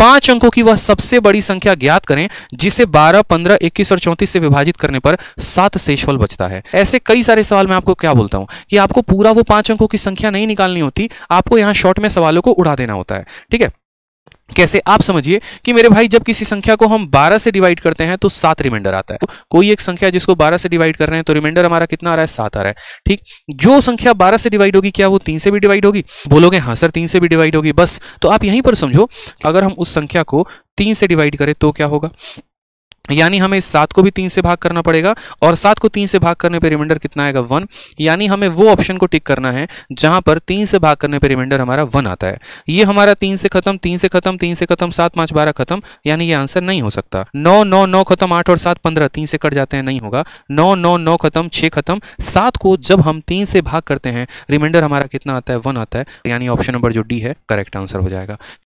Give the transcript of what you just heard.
पाँच अंकों की वह सबसे बड़ी संख्या ज्ञात करें जिसे 12, 15, 21 और 34 से विभाजित करने पर सात शेषफल बचता है। ऐसे कई सारे सवाल मैं आपको क्या बोलता हूँ कि आपको पूरा वो पाँच अंकों की संख्या नहीं निकालनी होती आपको यहाँ शॉर्ट में सवालों को उड़ा देना होता है ठीक है? कैसे? आप समझिए कि मेरे भाई जब किसी संख्या को हम 12 से डिवाइड करते हैं तो सात रिमाइंडर आता है। तो कोई एक संख्या जिसको 12 से डिवाइड कर रहे हैं तो रिमाइंडर हमारा कितना आ रहा है? सात आ रहा है। ठीक? जो संख्या 12 से डिवाइड होगी, क्या वो तीन से भी डिवाइड होगी? बोलोगे हाँ सर, तीन से भी डिवाइड होगी, बस। तो आप यहीं पर समझो अगर हम उस संख्या को तीन से डिवाइड करें तो क्या होगा? यानी हमें इस सात को भी तीन से भाग करना पड़ेगा और सात को तीन से भाग करने पर रिमाइंडर कितना आएगा? वन यानी हमें वो ऑप्शन को टिक करना है जहाँ पर तीन से भाग करने पर रिमाइंडर हमारा वन आता है। ये हमारा तीन से खत्म, तीन से खत्म, तीन से खत्म, सात, पाँच, बारह खत्म, यानी ये आंसर नहीं हो सकता। नौ नौ नौ खत्म, आठ और सात, पंद्रह, तीन से कट जाते हैं, नहीं होगा। नौ नौ नौ खत्म, छह खत्म, सात को जब हम तीन से भाग करते हैं रिमाइंडर हमारा कितना आता है? वन आता है। यानी ऑप्शन नंबर जो डी है करेक्ट आंसर हो जाएगा।